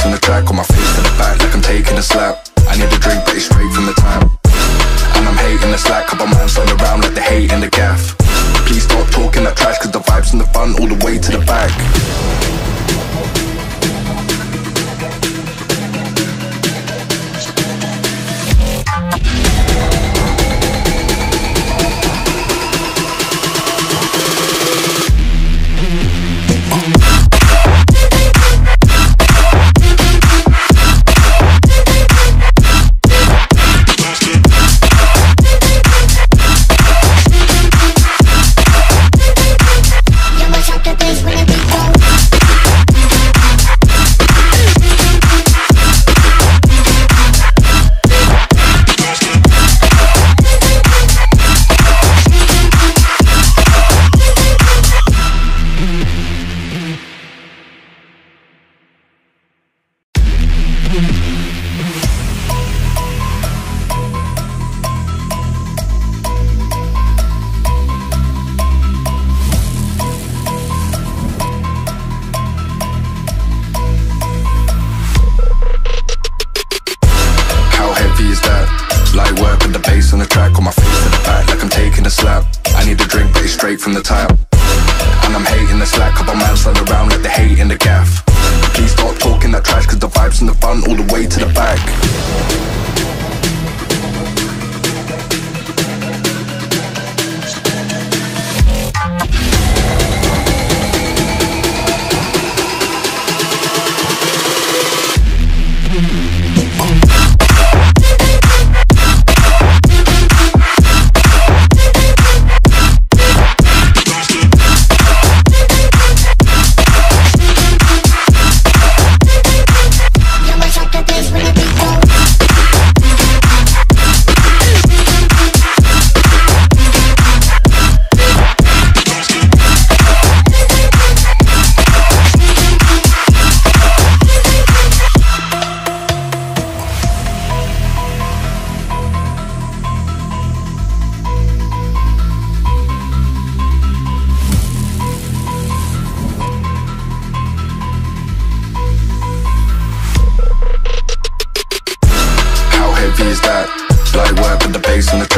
with the track On my face to the back. Like I'm taking a slap. I need a drink but it's straight from from the tap And I'm hating the slack Couple man stand around like they hate in the gaff. Please stop talking that trash Cause the vibes in the front all the way to the back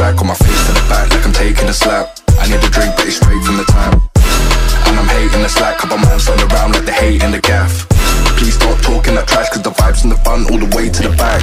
bass on On my face to the back like I'm taking a slap. I need a drink but it's straight from the tap. And I'm hating the slack Couple man stand around like they hate in the gaff. Please stop talking that trash Cause the vibes in the front all the way to the back